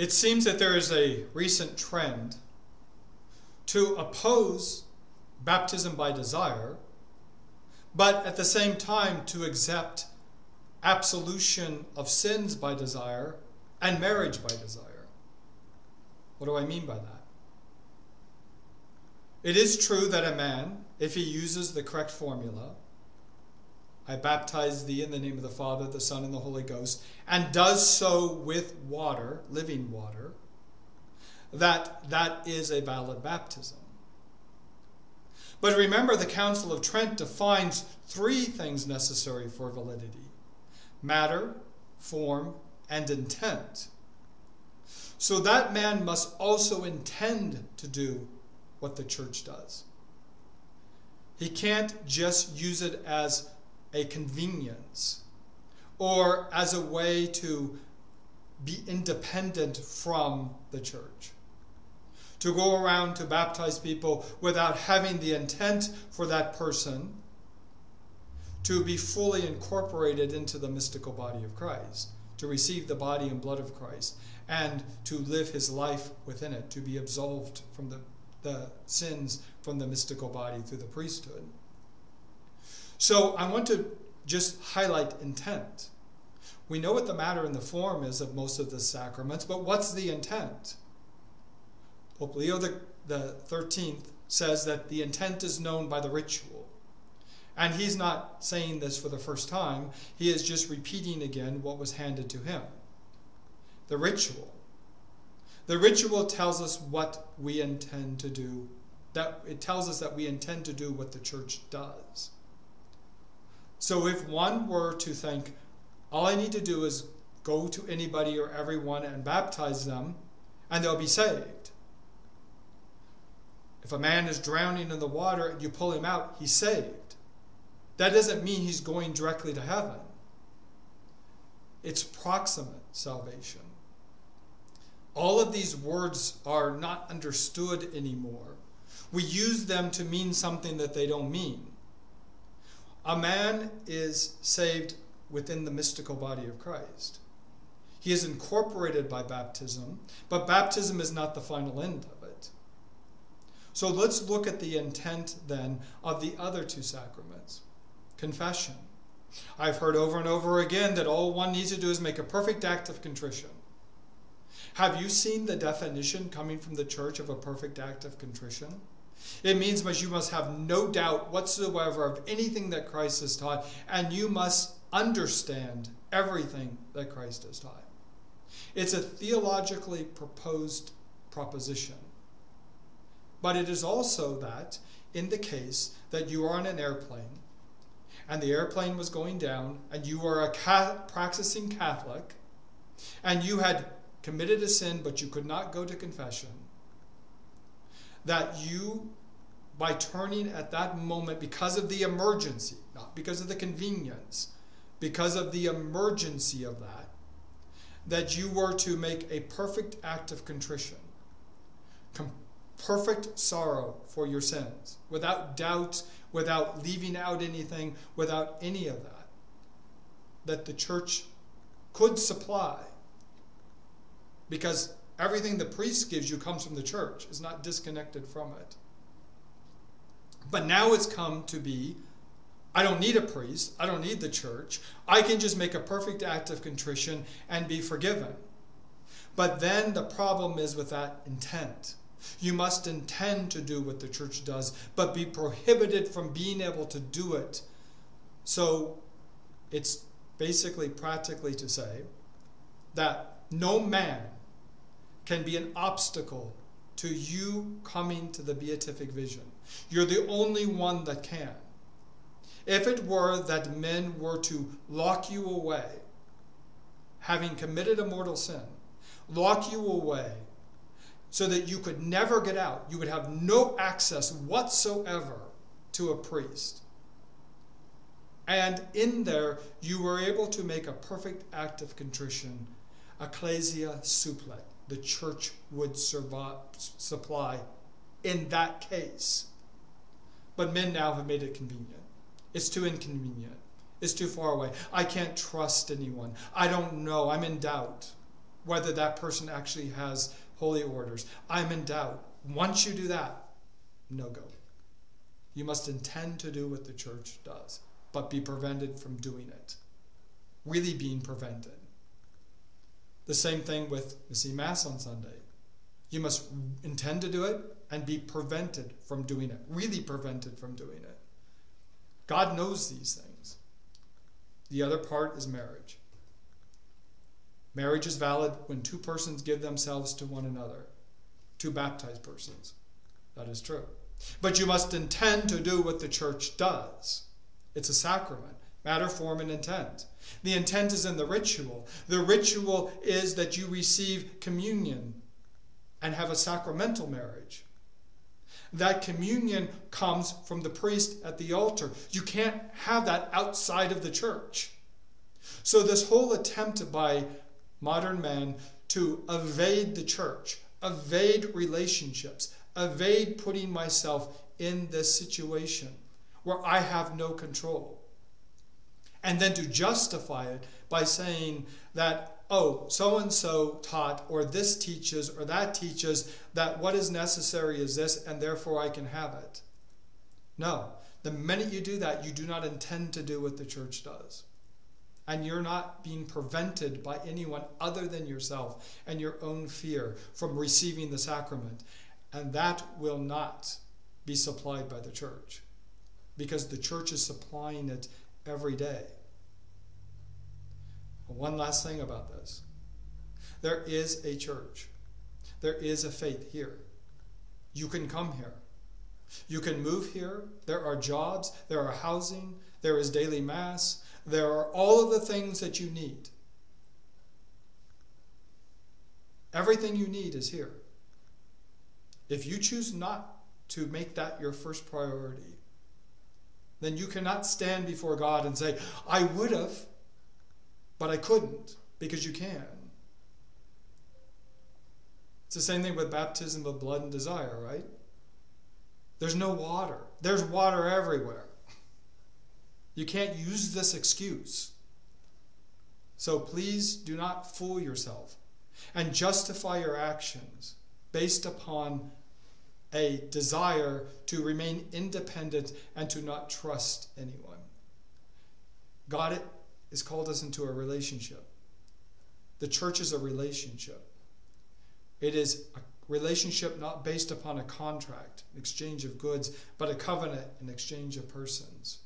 It seems that there is a recent trend to oppose baptism by desire, but at the same time to accept absolution of sins by desire and marriage by desire. What do I mean by that? It is true that a man, if he uses the correct formula, I baptize thee in the name of the Father, the Son, and the Holy Ghost, and does so with water, living water, that that is a valid baptism. But remember, the Council of Trent defines three things necessary for validity matter, form, and intent. So that man must also intend to do what the church does. He can't just use it as a convenience or as a way to be independent from the church. To go around to baptize people without having the intent for that person to be fully incorporated into the mystical body of Christ, to receive the body and blood of Christ, and to live his life within it, to be absolved from the, the sins from the mystical body through the priesthood. So I want to just highlight intent. We know what the matter and the form is of most of the sacraments, but what's the intent? Pope Leo the, the 13th says that the intent is known by the ritual. And he's not saying this for the first time, he is just repeating again what was handed to him. The ritual. The ritual tells us what we intend to do. That it tells us that we intend to do what the church does. So if one were to think, all I need to do is go to anybody or everyone and baptize them, and they'll be saved. If a man is drowning in the water and you pull him out, he's saved. That doesn't mean he's going directly to heaven. It's proximate salvation. All of these words are not understood anymore. We use them to mean something that they don't mean. A man is saved within the mystical body of Christ. He is incorporated by baptism, but baptism is not the final end of it. So let's look at the intent then of the other two sacraments confession. I've heard over and over again that all one needs to do is make a perfect act of contrition. Have you seen the definition coming from the church of a perfect act of contrition? It means that you must have no doubt whatsoever of anything that Christ has taught, and you must understand everything that Christ has taught. It's a theologically proposed proposition. But it is also that, in the case that you are on an airplane, and the airplane was going down, and you are a practicing Catholic, and you had committed a sin, but you could not go to confession, that you, by turning at that moment because of the emergency, not because of the convenience, because of the emergency of that, that you were to make a perfect act of contrition, com- perfect sorrow for your sins, without doubt, without leaving out anything, without any of that, that the church could supply. Because Everything the priest gives you comes from the church, is not disconnected from it. But now it's come to be I don't need a priest, I don't need the church. I can just make a perfect act of contrition and be forgiven. But then the problem is with that intent. You must intend to do what the church does, but be prohibited from being able to do it. So it's basically practically to say that no man can be an obstacle to you coming to the beatific vision. You're the only one that can. If it were that men were to lock you away, having committed a mortal sin, lock you away so that you could never get out, you would have no access whatsoever to a priest. And in there, you were able to make a perfect act of contrition, ecclesia supplet the church would survive, supply in that case. But men now have made it convenient. It's too inconvenient. It's too far away. I can't trust anyone. I don't know. I'm in doubt. whether that person actually has holy orders. I'm in doubt. Once you do that, no go. You must intend to do what the church does, but be prevented from doing it. Really being prevented. The same thing with missing Mass on Sunday. You must intend to do it and be prevented from doing it. Really prevented from doing it. God knows these things. The other part is marriage. Marriage is valid when two persons give themselves to one another, two baptized persons. That is true. But you must intend to do what the church does. It's a sacrament matter, form, and intent. The intent is in the ritual. The ritual is that you receive communion and have a sacramental marriage. That communion comes from the priest at the altar. You can't have that outside of the church. So, this whole attempt by modern man to evade the church, evade relationships, evade putting myself in this situation where I have no control. And then to justify it by saying that, oh, so and so taught, or this teaches, or that teaches, that what is necessary is this, and therefore I can have it. No. The minute you do that, you do not intend to do what the church does. And you're not being prevented by anyone other than yourself and your own fear from receiving the sacrament. And that will not be supplied by the church because the church is supplying it every day. One last thing about this there is a church, there is a faith here. You can come here. You can move here. There are jobs, there are housing, there is daily mass, there are all of the things that you need. Everything you need is here. If you choose not to make that your first priority, then you cannot stand before God and say, I would have, but I couldn't, because you can. It's the same thing with baptism of blood and desire, right? There's no water. There's water everywhere. You can't use this excuse. So please do not fool yourself and justify your actions based upon a desire to remain independent and to not trust anyone. God has called us into a relationship. The church is a relationship. It is a relationship not based upon a contract, an exchange of goods, but a covenant, an exchange of persons.